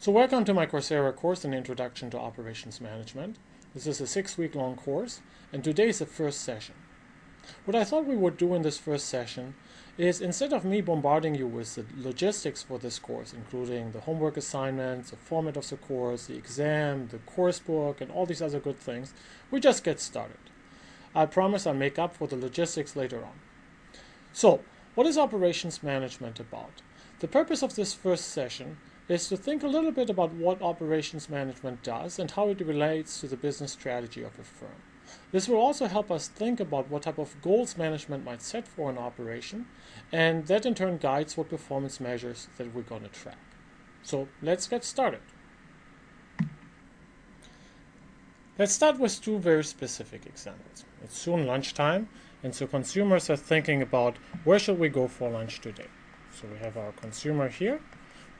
So welcome to my Coursera course in Introduction to Operations Management. This is a six-week long course, and today is the first session. What I thought we would do in this first session is instead of me bombarding you with the logistics for this course, including the homework assignments, the format of the course, the exam, the course book, and all these other good things, we just get started. I promise I'll make up for the logistics later on. So, what is operations management about? The purpose of this first session is to think a little bit about what operations management does and how it relates to the business strategy of a firm. This will also help us think about what type of goals management might set for an operation, and that in turn guides what performance measures that we're going to track. So let's get started. Let's start with two very specific examples. It's soon lunchtime, and so consumers are thinking about where should we go for lunch today. So we have our consumer here,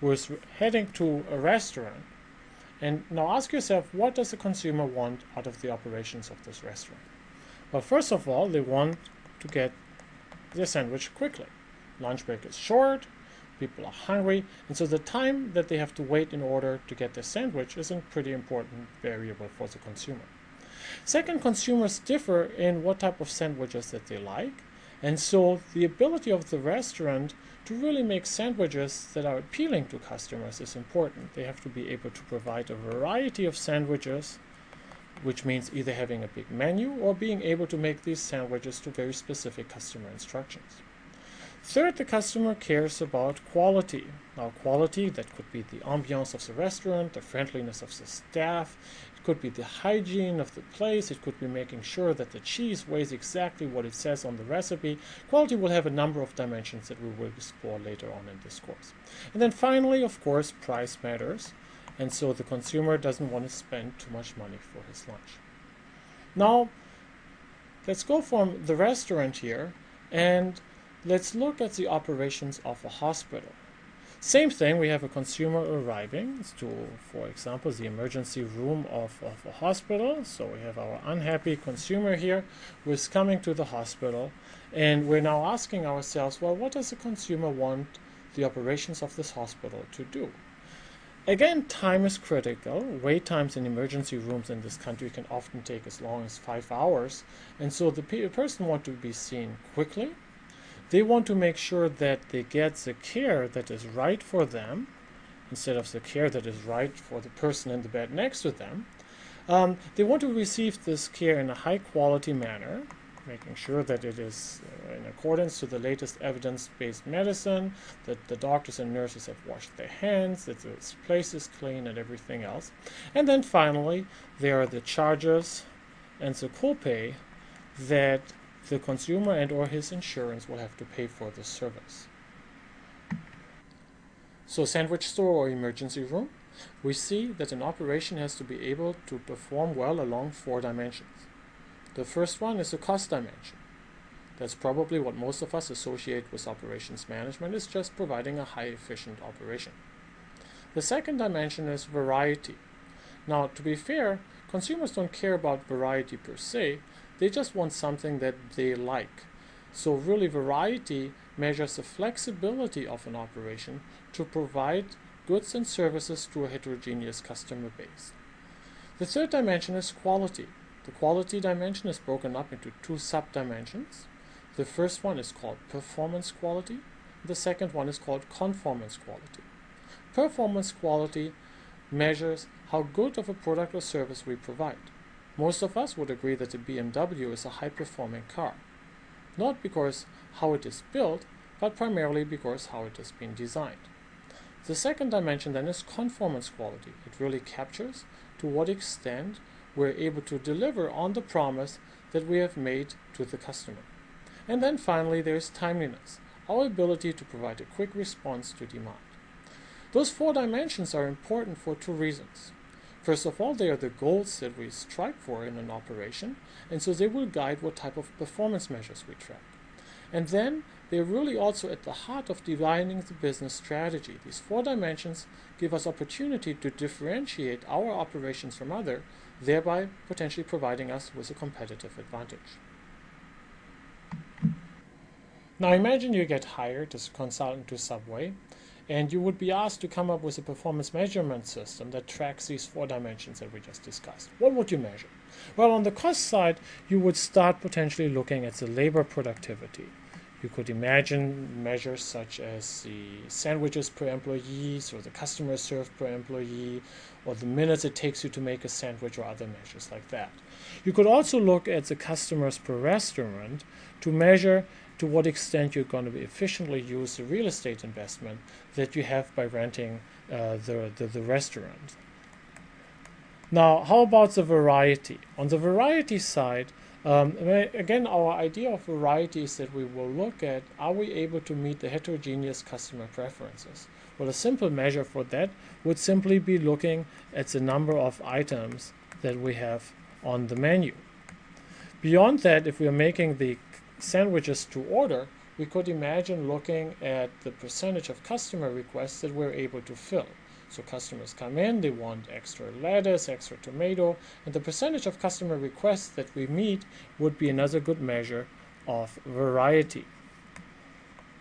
was heading to a restaurant. And now ask yourself, what does the consumer want out of the operations of this restaurant? Well, first of all, they want to get their sandwich quickly. Lunch break is short, people are hungry, and so the time that they have to wait in order to get their sandwich is a pretty important variable for the consumer. Second, consumers differ in what type of sandwiches that they like, and so the ability of the restaurant to really make sandwiches that are appealing to customers is important. They have to be able to provide a variety of sandwiches, which means either having a big menu or being able to make these sandwiches to very specific customer instructions. Third, the customer cares about quality. Now, quality, that could be the ambiance of the restaurant, the friendliness of the staff, it could be the hygiene of the place, it could be making sure that the cheese weighs exactly what it says on the recipe. Quality will have a number of dimensions that we will explore later on in this course. And then finally, of course, price matters. And so the consumer doesn't want to spend too much money for his lunch. Now, let's go from the restaurant here and let's look at the operations of a hospital. Same thing, we have a consumer arriving to, for example, the emergency room of, of a hospital. So we have our unhappy consumer here who is coming to the hospital. And we're now asking ourselves, well, what does the consumer want the operations of this hospital to do? Again, time is critical. Wait times in emergency rooms in this country can often take as long as five hours. And so the person wants to be seen quickly they want to make sure that they get the care that is right for them instead of the care that is right for the person in the bed next to them. Um, they want to receive this care in a high quality manner, making sure that it is uh, in accordance to the latest evidence based medicine, that the doctors and nurses have washed their hands, that the place is clean, and everything else. And then finally, there are the charges and the copay that the consumer and or his insurance will have to pay for the service. So sandwich store or emergency room, we see that an operation has to be able to perform well along four dimensions. The first one is the cost dimension. That's probably what most of us associate with operations management is just providing a high efficient operation. The second dimension is variety. Now, to be fair, consumers don't care about variety per se, they just want something that they like. So really variety measures the flexibility of an operation to provide goods and services to a heterogeneous customer base. The third dimension is quality. The quality dimension is broken up into two sub-dimensions. The first one is called performance quality. The second one is called conformance quality. Performance quality measures how good of a product or service we provide. Most of us would agree that the BMW is a high-performing car, not because how it is built, but primarily because how it has been designed. The second dimension then is conformance quality. It really captures to what extent we're able to deliver on the promise that we have made to the customer. And then finally, there's timeliness, our ability to provide a quick response to demand. Those four dimensions are important for two reasons. First of all, they are the goals that we strive for in an operation, and so they will guide what type of performance measures we track. And then they're really also at the heart of defining the business strategy. These four dimensions give us opportunity to differentiate our operations from other, thereby potentially providing us with a competitive advantage. Now imagine you get hired as a consultant to Subway and you would be asked to come up with a performance measurement system that tracks these four dimensions that we just discussed. What would you measure? Well, on the cost side, you would start potentially looking at the labor productivity. You could imagine measures such as the sandwiches per employee, or the customers served per employee, or the minutes it takes you to make a sandwich, or other measures like that. You could also look at the customers per restaurant to measure to what extent you're going to be efficiently use the real estate investment that you have by renting uh, the, the, the restaurant. Now, how about the variety? On the variety side, um, again, our idea of variety is that we will look at are we able to meet the heterogeneous customer preferences? Well, a simple measure for that would simply be looking at the number of items that we have on the menu. Beyond that, if we are making the sandwiches to order, we could imagine looking at the percentage of customer requests that we're able to fill. So customers come in, they want extra lettuce, extra tomato, and the percentage of customer requests that we meet would be another good measure of variety.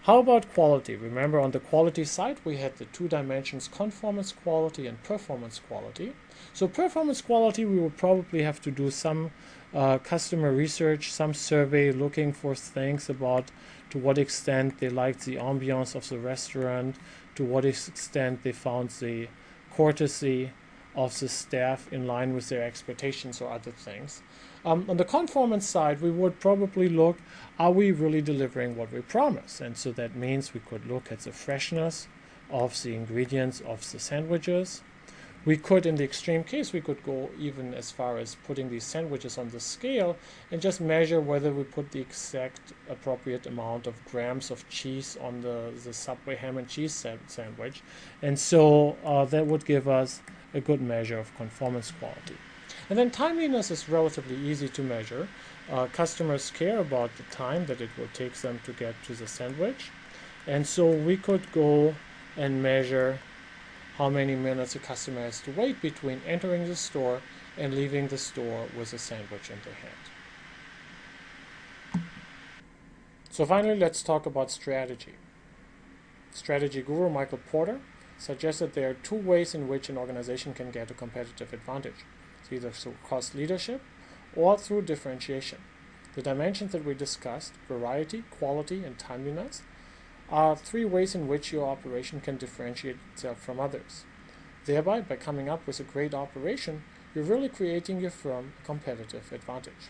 How about quality? Remember on the quality side we had the two dimensions conformance quality and performance quality. So performance quality we will probably have to do some uh, customer research, some survey looking for things about to what extent they liked the ambiance of the restaurant, to what extent they found the courtesy of the staff in line with their expectations or other things. Um, on the conformance side, we would probably look, are we really delivering what we promise? And so that means we could look at the freshness of the ingredients of the sandwiches, we could, in the extreme case, we could go even as far as putting these sandwiches on the scale and just measure whether we put the exact appropriate amount of grams of cheese on the, the Subway ham and cheese sandwich. And so uh, that would give us a good measure of conformance quality. And then timeliness is relatively easy to measure. Uh, customers care about the time that it will take them to get to the sandwich. And so we could go and measure how many minutes a customer has to wait between entering the store and leaving the store with a sandwich in their hand. So finally, let's talk about strategy. Strategy guru Michael Porter suggested there are two ways in which an organization can get a competitive advantage. It's either through cost leadership or through differentiation. The dimensions that we discussed, variety, quality, and timeliness, are three ways in which your operation can differentiate itself from others. Thereby, by coming up with a great operation, you're really creating your firm a competitive advantage.